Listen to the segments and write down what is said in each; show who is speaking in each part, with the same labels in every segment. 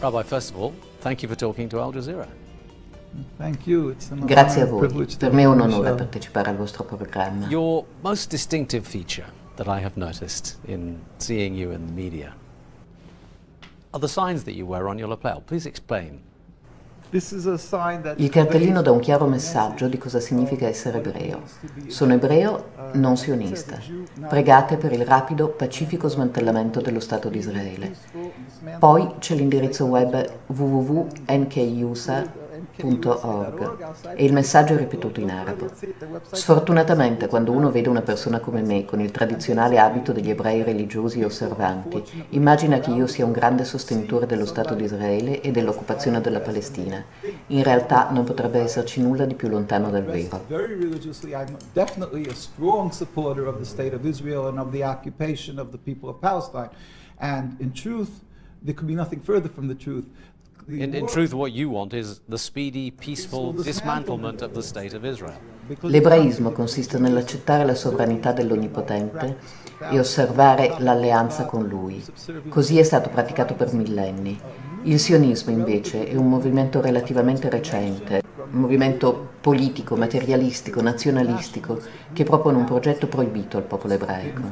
Speaker 1: Rabbi, first of all, thank you for talking to Al Jazeera. Thank you.
Speaker 2: Grazie a voi. Per me è un onore partecipare al vostro programma.
Speaker 1: Your most distinctive feature that I have noticed in seeing you in the media are the signs that you wear on your lapel. Please explain.
Speaker 2: Il cartellino dà un chiaro messaggio di cosa significa essere ebreo. Sono ebreo non sionista. Pregate per il rapido, pacifico smantellamento dello Stato di Israele. Poi c'è l'indirizzo web www.nkusa.com www.ecc.org e il messaggio è ripetuto in arabo. Sfortunatamente quando uno vede una persona come me con il tradizionale abito degli ebrei religiosi e osservanti, immagina che io sia un grande sostenitore dello Stato di Israele e dell'occupazione della Palestina. In realtà non potrebbe esserci nulla di più lontano dal vero.
Speaker 3: And in truth, there could be nothing further from the truth.
Speaker 1: In, in truth, what you want is the speedy, peaceful dismantlement of the State of Israel.
Speaker 2: L'ebraismo consiste nell'accettare la sovranità dell'Onnipotente e osservare l'alleanza con Lui. Così è stato praticato per millenni. Il sionismo, invece, è un movimento relativamente recente, un movimento politico, materialistico, nazionalistico, che propone un progetto proibito al popolo ebraico.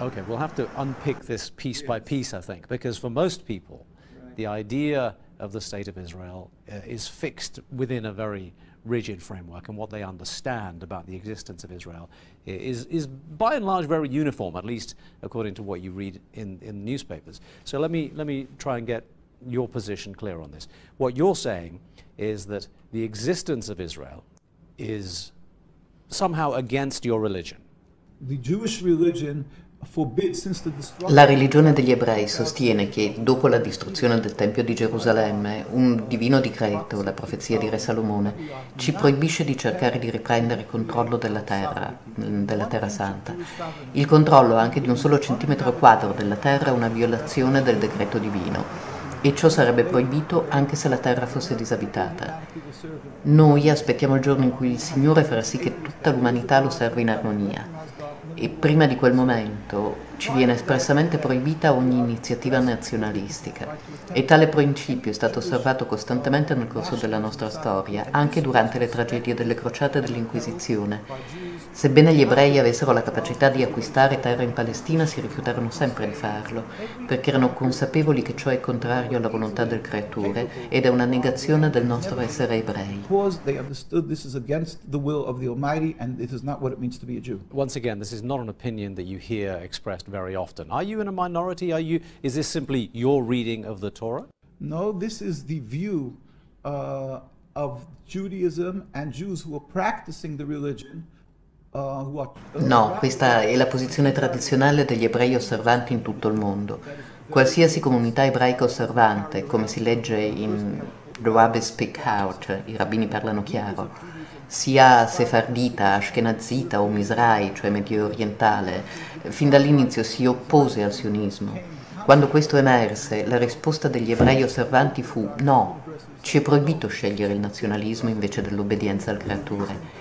Speaker 1: Okay, we'll have to unpick this piece by piece, I think, because for most people, the idea of the State of Israel uh, is fixed within a very rigid framework and what they understand about the existence of Israel is, is by and large very uniform, at least according to what you read in, in newspapers. So let me, let me try and get your position clear on this. What you're saying is that the existence of Israel is somehow against your religion.
Speaker 3: The Jewish religion
Speaker 2: La religione degli ebrei sostiene che dopo la distruzione del Tempio di Gerusalemme, un divino decreto, la profezia di Re Salomone, ci proibisce di cercare di riprendere il controllo della terra, della terra santa. Il controllo anche di un solo centimetro quadro della terra è una violazione del decreto divino e ciò sarebbe proibito anche se la terra fosse disabitata. Noi aspettiamo il giorno in cui il Signore farà sì che tutta l'umanità lo serva in armonia e prima di quel momento ci viene espressamente proibita ogni iniziativa nazionalistica e tale principio è stato osservato costantemente nel corso della nostra storia, anche durante le tragedie delle crociate e dell'Inquisizione. Sebbene gli ebrei avessero la capacità di acquistare terra in Palestina, si rifiutarono sempre di farlo, perché erano consapevoli che ciò è contrario alla volontà del creatore ed è una negazione del nostro essere ebrei.
Speaker 1: Once again, this is not an opinion that you hear expressed very often. Are you in a minority? Are you, is this simply your reading of the Torah?
Speaker 3: No, this is the view uh, of Judaism and Jews who are practicing the religion.
Speaker 2: No, questa è la posizione tradizionale degli ebrei osservanti in tutto il mondo. Qualsiasi comunità ebraica osservante, come si legge in The Rabbis Speak Out, i rabbini parlano chiaro, sia sefardita, ashkenazita o misrai, cioè medio orientale, fin dall'inizio si oppose al sionismo. Quando questo emerse, la risposta degli ebrei osservanti fu no, ci è proibito scegliere il nazionalismo invece dell'obbedienza al creatore.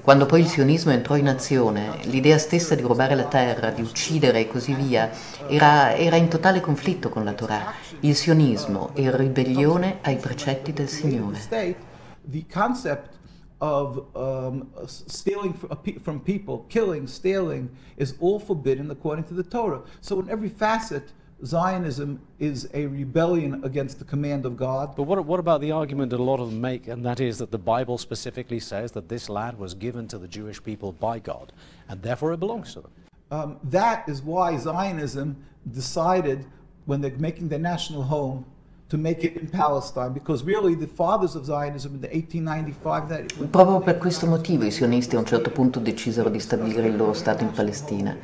Speaker 2: Quando poi il sionismo entrò in azione, l'idea stessa di rubare la terra, di uccidere e così via, era, era in totale conflitto con la Torah. Il sionismo è ribellione ai precetti del Signore.
Speaker 3: of um, stealing from people, killing, stealing, is all forbidden according to the Torah. So in every facet, Zionism is a rebellion against the command of God.
Speaker 1: But what, what about the argument that a lot of them make, and that is that the Bible specifically says that this land was given to the Jewish people by God, and therefore it belongs to them?
Speaker 3: Um, that is why Zionism decided, when they're making their national home, to make it in Palestine because really the fathers of Zionism in the 1895
Speaker 2: Proprio per questo motivo i sionisti a un certo punto decisero di stabilire il loro stato in Palestina.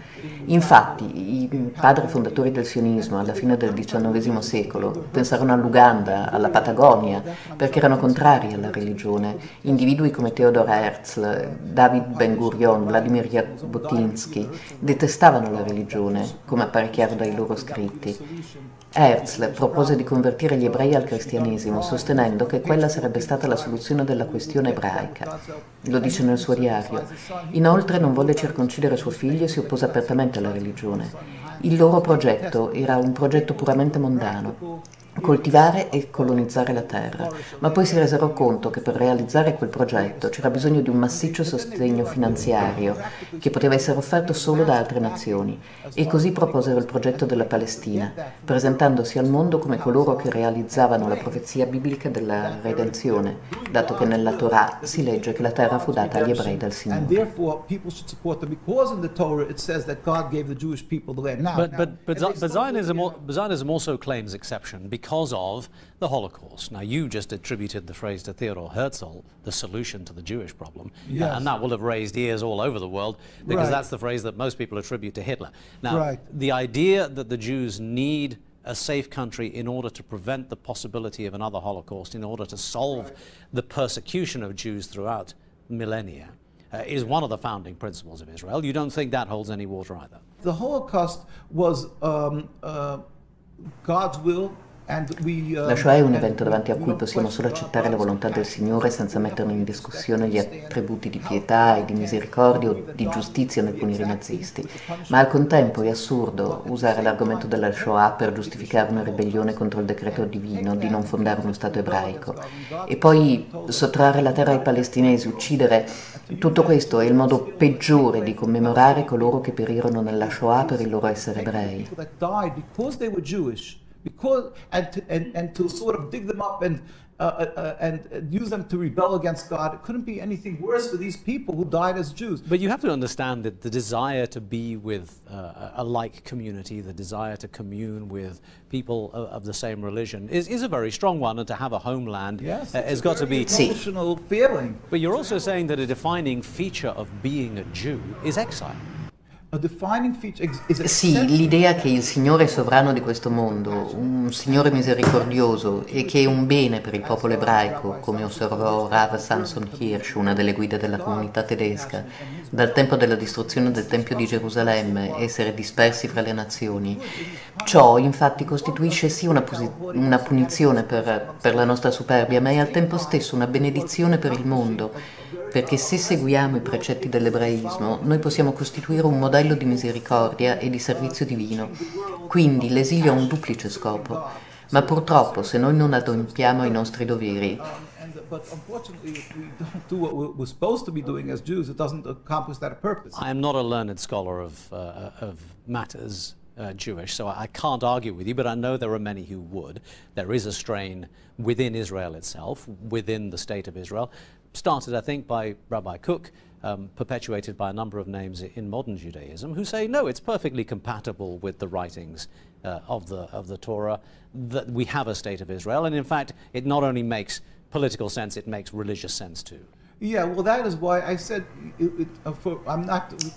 Speaker 2: Infatti i padri fondatori del sionismo alla fine del XIX secolo pensarono all'Uganda, alla Patagonia, perché erano contrari alla religione. Individui come Theodor Herzl, David Ben Gurion, Vladimir Jabotinsky detestavano la religione, come appare chiaro dai loro scritti. Herzl propose di convertire gli ebrei al cristianesimo, sostenendo che quella sarebbe stata la soluzione della questione ebraica. Lo dice nel suo diario. Inoltre non volle circoncidere suo figlio e si oppose apertamente alla religione. Il loro progetto era un progetto puramente mondano coltivare e colonizzare la terra, ma poi si resero conto che per realizzare quel progetto c'era bisogno di un massiccio sostegno finanziario che poteva essere offerto solo da altre nazioni. E così proposero il progetto della Palestina, presentandosi al mondo come coloro che realizzavano la profezia biblica della redenzione, dato che nella Torah si legge che la terra fu data agli ebrei dal Signore.
Speaker 1: But, but, but, but Zionism, Zionism also claims exception because because of the Holocaust. Now, you just attributed the phrase to Theodor Herzl, the solution to the Jewish problem, yes. and that will have raised ears all over the world because right. that's the phrase that most people attribute to Hitler. Now, right. the idea that the Jews need a safe country in order to prevent the possibility of another Holocaust, in order to solve right. the persecution of Jews throughout millennia, uh, is one of the founding principles of Israel. You don't think that holds any water either?
Speaker 3: The Holocaust was um, uh, God's will
Speaker 2: La Shoah è un evento davanti a cui possiamo solo accettare la volontà del Signore senza metterne in discussione gli attributi di pietà e di misericordia o di giustizia nel punire i nazisti. Ma al contempo è assurdo usare l'argomento della Shoah per giustificare una ribellione contro il decreto divino di non fondare uno Stato ebraico. E poi sottrarre la terra ai palestinesi, uccidere, tutto questo è il modo peggiore di commemorare coloro che perirono nella Shoah per il loro essere ebrei.
Speaker 3: Because and to, and, and to sort of dig them up and uh, uh, uh and use them to rebel against God. It couldn't be anything worse for these people who died as Jews.
Speaker 1: But you have to understand that the desire to be with uh, a like community, the desire to commune with people of, of, the same religion, is, is a very strong one, and to have a homeland
Speaker 3: yes,
Speaker 1: uh, has got to be
Speaker 3: emotional feeling.
Speaker 1: But you're also saying that a defining feature of being a Jew is exile.
Speaker 2: Sì, l'idea che il Signore è sovrano di questo mondo, un Signore misericordioso e che è un bene per il popolo ebraico, come osservò Rav Samson Hirsch, una delle guide della comunità tedesca, dal tempo della distruzione del Tempio di Gerusalemme, essere dispersi fra le nazioni. Ciò infatti costituisce sì una, una punizione per, per la nostra superbia, ma è al tempo stesso una benedizione per il mondo perché se seguiamo i precetti dell'ebraismo, noi possiamo costituire un modello di misericordia e di servizio divino. Quindi l'esilio ha un duplice scopo, ma purtroppo se noi non adempiamo i nostri doveri, I
Speaker 1: am not a learned scholar of, uh, of matters uh, so I can't argue with you, but I know there strain within Israel itself, within the state of Israel, started, I think, by Rabbi Cook, um, perpetuated by a number of names in modern Judaism, who say, no, it's perfectly compatible with the writings uh, of, the, of the Torah that we have a state of Israel. And in fact, it not only makes political sense, it makes religious sense too.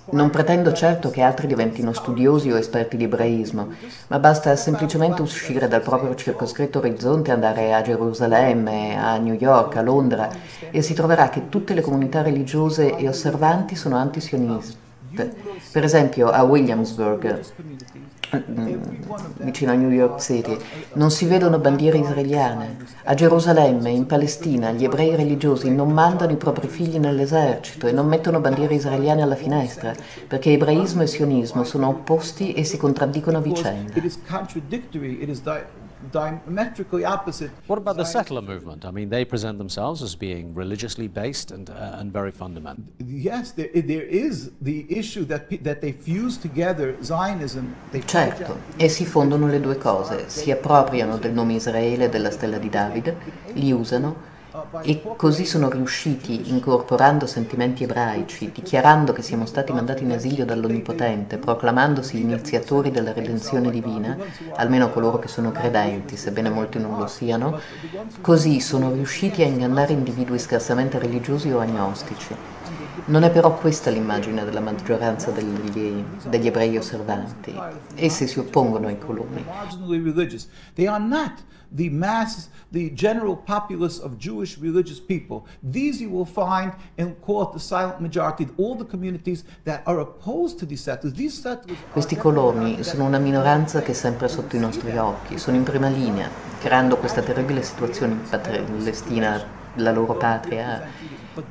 Speaker 2: Non pretendo certo che altri diventino studiosi o esperti di ebraismo, ma basta semplicemente uscire dal proprio circoscritto orizzonte, andare a Gerusalemme, a New York, a Londra e si troverà che tutte le comunità religiose e osservanti sono antisioniste. Per esempio a Williamsburg vicino a New York City, non si vedono bandiere israeliane. A Gerusalemme, in Palestina, gli ebrei religiosi non mandano i propri figli nell'esercito e non mettono bandiere israeliane alla finestra, perché ebraismo e sionismo sono opposti e si contraddicono a vicenda
Speaker 3: diametrically opposite.
Speaker 1: What about the settler movement? I mean, they present themselves as being religiously based and, uh, and very fundamental.
Speaker 3: Yes, there, there is the issue that, that they fuse together Zionism.
Speaker 2: They certo, e si fondono le due cose, si appropriano del nome Israele e della stella di Davide, li usano e così sono riusciti, incorporando sentimenti ebraici, dichiarando che siamo stati mandati in esilio dall'Onnipotente, proclamandosi iniziatori della redenzione divina, almeno coloro che sono credenti, sebbene molti non lo siano, così sono riusciti a ingannare individui scarsamente religiosi o agnostici. Non è però questa l'immagine della maggioranza degli, degli ebrei osservanti. Essi si oppongono ai coloni
Speaker 3: the mass, the general populace of Jewish religious people. These you will find in quote the silent majority, all the communities that are opposed to these settlers. These settlers
Speaker 2: Questi coloni sono una minoranza che è sempre sotto i nostri occhi, sono in prima linea, creando questa terribile situazione in Palestina la loro patria,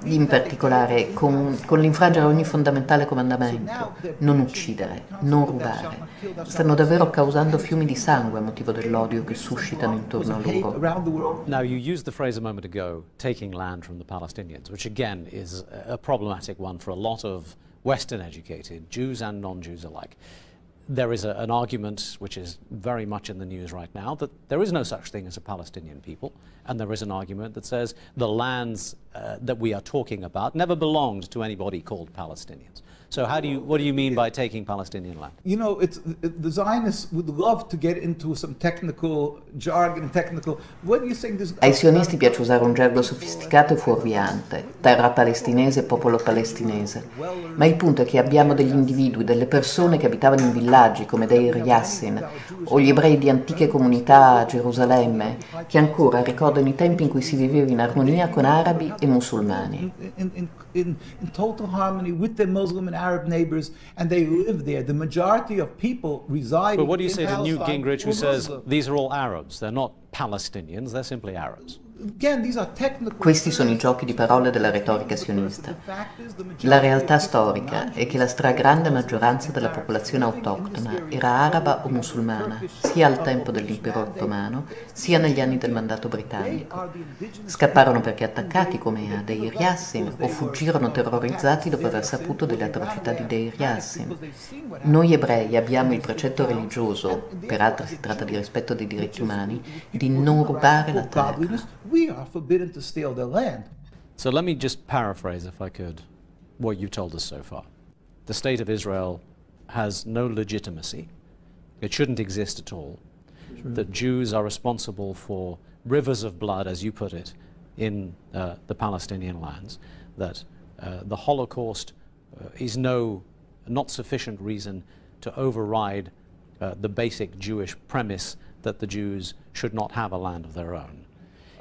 Speaker 2: in particolare con, con l'infrangere ogni fondamentale comandamento, non uccidere, non rubare. Stanno davvero causando fiumi di sangue a motivo dell'odio che suscitano intorno a loro.
Speaker 1: Now you used the phrase a moment ago, taking land from the Palestinians, which again is a problematic one for a lot of Western educated, Jews and non-Jews alike. There is a, an argument which is very much in the news right now that there is no such thing as a Palestinian people, and there is an argument that says the lands uh, that we are talking about never belonged to anybody called Palestinians. So how do you, what do you mean by taking Palestinian land?
Speaker 3: You know, it's, it, the Zionists would love to get into some technical jargon technical. What do you think this...
Speaker 2: Ai sionisti piace usare un gergo sofisticato e fuorviante, terra palestinese, popolo palestinese. Ma il punto è che abbiamo degli individui, delle persone che abitavano in villaggi come Deir Yassin o gli ebrei di antiche comunità a Gerusalemme che ancora ricordano i tempi in cui si viveva in armonia con arabi e musulmani.
Speaker 3: In, in, in, in total harmony with their Muslim and Arab neighbors, and they live there. The majority of people reside.
Speaker 1: But what do you say to Newt Gingrich, who says these are all Arabs? They're not Palestinians; they're simply Arabs.
Speaker 2: Questi sono i giochi di parole della retorica sionista. La realtà storica è che la stragrande maggioranza della popolazione autoctona era araba o musulmana, sia al tempo dell'impero ottomano, sia negli anni del mandato britannico. Scapparono perché attaccati come a Deir Yassin o fuggirono terrorizzati dopo aver saputo delle atrocità di Deir Yassin. Noi ebrei abbiamo il precetto religioso, peraltro si tratta di rispetto dei diritti umani, di non rubare la terra
Speaker 3: we are forbidden to steal their land.
Speaker 1: So let me just paraphrase, if I could, what you've told us so far. The state of Israel has no legitimacy. It shouldn't exist at all. True. That Jews are responsible for rivers of blood, as you put it, in uh, the Palestinian lands. That uh, the Holocaust uh, is no, not sufficient reason to override uh, the basic Jewish premise that the Jews should not have a land of their own.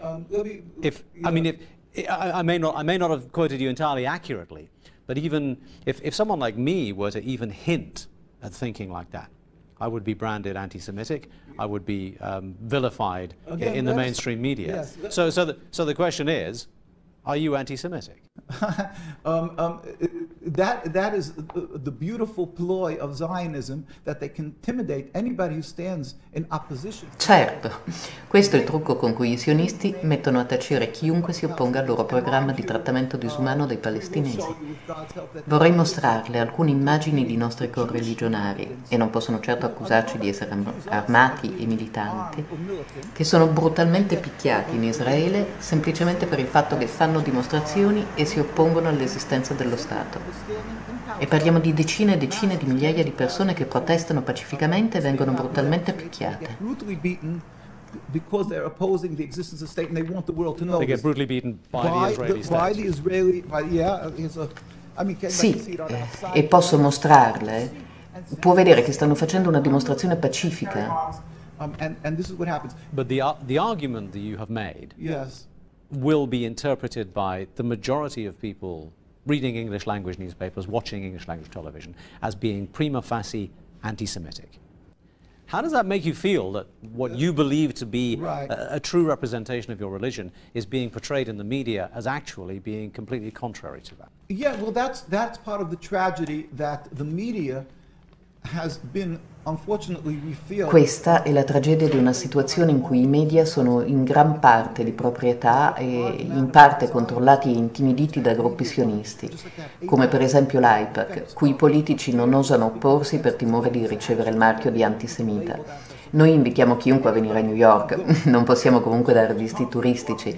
Speaker 1: Um, me, if I mean, if I, I, may not, I may not have quoted you entirely accurately, but even if, if someone like me were to even hint at thinking like that, I would be branded anti-Semitic. I would be um, vilified Again, in the mainstream media. Yes, so, so, the, so the question is, are you anti-Semitic?
Speaker 3: Um, um, that, that is the beautiful ploy of Zionism, that they can intimidate anybody who stands in opposition.
Speaker 2: Certo, questo è il trucco con cui i sionisti mettono a tacere chiunque si opponga al loro programma di trattamento disumano dei palestinesi. Vorrei mostrarle alcune immagini di nostri correligionari, e non possono certo accusarci di essere armati e militanti, che sono brutalmente picchiati in Israele semplicemente per il fatto che fanno dimostrazioni e si oppongono all'esistenza dello Stato. E parliamo di decine e decine di migliaia di persone che protestano pacificamente e vengono brutalmente picchiate.
Speaker 3: because they're opposing the existence of state and they want the world to know.
Speaker 1: They get brutally beaten by, by the Israeli
Speaker 3: the, by the Israeli, by, yeah, a, I mean,
Speaker 2: sì, eh, e posso mostrarle. Può vedere che stanno facendo una dimostrazione pacifica.
Speaker 3: Um, and, and this is what happens.
Speaker 1: But the, the argument that you have made
Speaker 3: yes.
Speaker 1: Will be interpreted by the majority of people reading English language newspapers, watching English language television, as being prima facie anti-Semitic. How does that make you feel that what you believe to be right. a, a, true representation of your religion is being portrayed in the media as actually being completely contrary to that?
Speaker 3: Yeah, well, that's, that's part of the tragedy that the media has been
Speaker 2: Questa è la tragedia di una situazione in cui i media sono in gran parte di proprietà e in parte controllati e intimiditi da gruppi sionisti, come per esempio l'AIPAC, cui i politici non osano opporsi per timore di ricevere il marchio di antisemita. Noi invitiamo chiunque a venire a New York, non possiamo comunque dare visti turistici.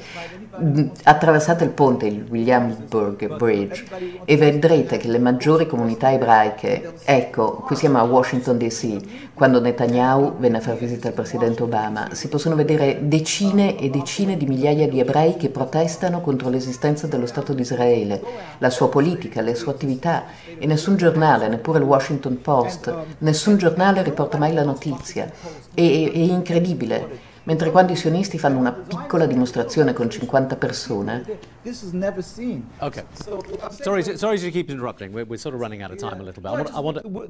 Speaker 2: Attraversate il ponte, il Williamsburg Bridge, e vedrete che le maggiori comunità ebraiche, ecco, qui siamo a Washington DC, quando Netanyahu venne a far visita al presidente Obama, si possono vedere decine e decine di migliaia di ebrei che protestano contro l'esistenza dello Stato di Israele, la sua politica, le sue attività, e nessun giornale, neppure il Washington Post, nessun giornale riporta mai la notizia. È, è incredibile mentre quando i sionisti fanno una piccola dimostrazione con 50 persone...
Speaker 1: Okay. Sorry to, sorry to keep interrupting, we're, we're sort of running out of time a little bit. I want, I want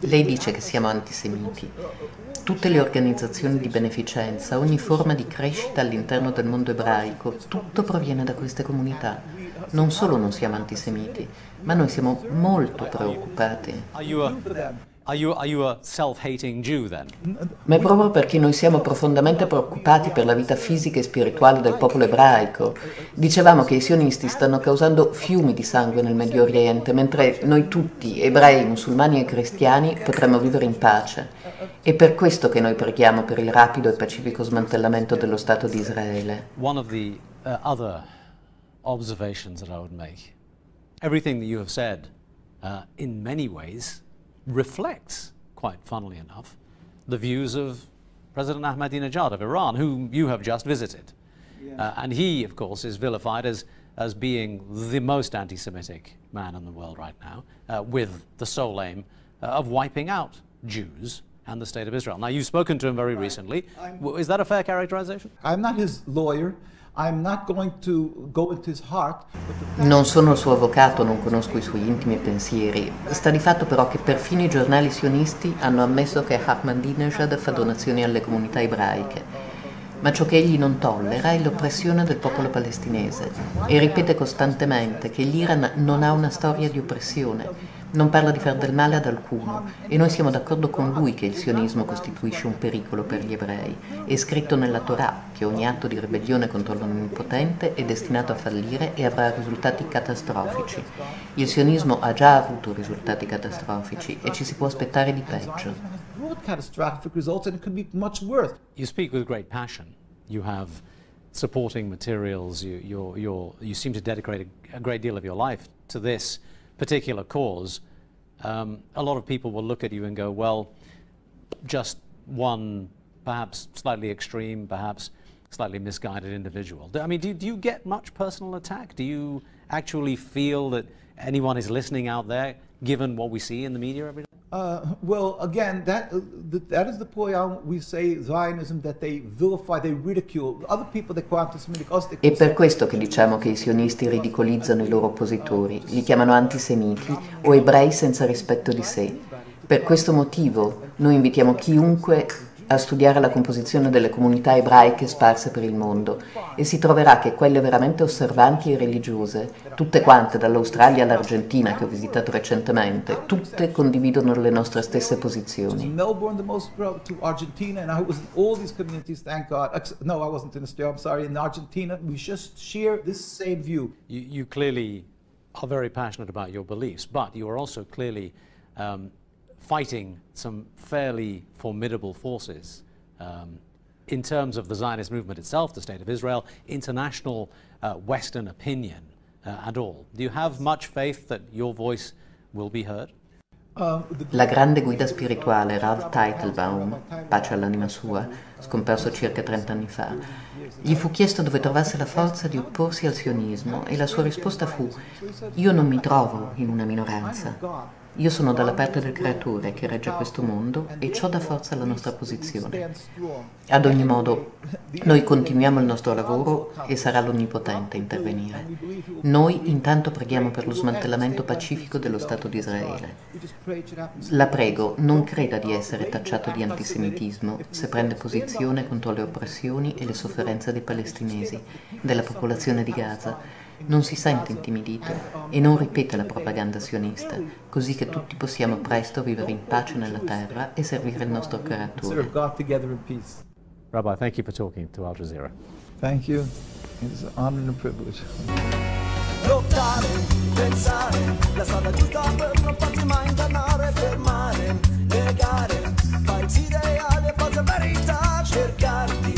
Speaker 2: Lei dice che siamo antisemiti. Tutte le organizzazioni di beneficenza, ogni forma di crescita all'interno del mondo ebraico, tutto proviene da queste comunità. Non solo non siamo antisemiti, ma noi siamo molto preoccupati.
Speaker 1: Are you, are you a self-hating Jew then?
Speaker 2: Ma è proprio perché noi siamo profondamente preoccupati per la vita fisica e spirituale del popolo ebraico. Dicevamo che i sionisti stanno causando fiumi di sangue nel Medio Oriente, mentre noi tutti, ebrei, musulmani e cristiani, potremmo vivere in pace. È per questo che noi preghiamo per il rapido e pacifico smantellamento dello Stato di Israele.
Speaker 1: One of the uh, other observations that I would make, everything that you have said, uh, in many ways, reflects, quite funnily enough, the views of President Ahmadinejad of Iran, whom you have just visited. Yeah. Uh, and he, of course, is vilified as, as being the most anti Semitic man in the world right now, uh, with the sole aim uh, of wiping out Jews and the state of Israel. Now, you've spoken to him very recently. I'm, is that a fair characterization?
Speaker 3: I'm not his lawyer.
Speaker 2: Non sono il suo avvocato, non conosco i suoi intimi pensieri. Sta di fatto però che perfino i giornali sionisti hanno ammesso che Ahmadinejad fa donazioni alle comunità ebraiche. Ma ciò che egli non tollera è l'oppressione del popolo palestinese e ripete costantemente che l'Iran non ha una storia di oppressione non parla di far del male ad alcuno e noi siamo d'accordo con lui che il sionismo costituisce un pericolo per gli ebrei. È scritto nella Torah che ogni atto di ribellione contro l'Onnipotente è destinato a fallire e avrà risultati catastrofici. Il sionismo ha già avuto risultati catastrofici e ci si può aspettare di peggio.
Speaker 1: You speak with great passion. You have supporting materials. You, you're, you're, you seem to dedicate a great deal of your life to this. Particular cause, um, a lot of people will look at you and go, well, just one perhaps slightly extreme, perhaps slightly misguided individual. I mean, do, do you get much personal attack? Do you actually feel that anyone is listening out there, given what we see in the media every day?
Speaker 3: Uh, well, again, that uh, that is the point we say Zionism that they vilify, they ridicule other people that go antisemitic.
Speaker 2: È per questo che diciamo che i sionisti ridicolizzano i loro oppositori, li chiamano antisemiti o ebrei senza rispetto di sé. Per questo motivo noi invitiamo chiunque a studiare la composizione delle comunità ebraiche sparse per il mondo e si troverà che quelle veramente osservanti e religiose, tutte quante dall'Australia all'Argentina che ho visitato recentemente, tutte condividono le nostre stesse posizioni.
Speaker 3: Melbourne, the most to Argentina, and I was in all these communities, thank God. No, I wasn't in Australia, I'm sorry, in Argentina. We just share this same view.
Speaker 1: You, you clearly are very passionate about your beliefs, but you are also clearly um, fighting some fairly formidable forces um, in terms of the Zionist movement itself, the State of Israel, international uh, Western opinion uh, and all. Do you have much faith that your voice will be heard?
Speaker 2: La grande guida spirituale Rav Teitelbaum, pace all'anima sua, scomparso circa 30 anni fa, gli fu chiesto dove trovasse la forza di opporsi al sionismo e la sua risposta fu io non mi trovo in una minoranza. Io sono dalla parte del creatore che regge questo mondo e ciò dà forza alla nostra posizione. Ad ogni modo, noi continuiamo il nostro lavoro e sarà l'Onnipotente a intervenire. Noi intanto preghiamo per lo smantellamento pacifico dello Stato di Israele. La prego, non creda di essere tacciato di antisemitismo se prende posizione contro le oppressioni e le sofferenze dei palestinesi, della popolazione di Gaza non si sente intimidito e non ripete la propaganda sionista, così che tutti possiamo presto vivere in pace nella terra e servire il nostro creatore.
Speaker 1: Rabbi, thank you for talking to Al Jazeera.
Speaker 3: Thank you. It's an honor and a privilege.
Speaker 4: Lottare, pensare, la strada giusta per non farti mai ingannare, fermare, negare, falsi ideali, falsa verità, cercarti.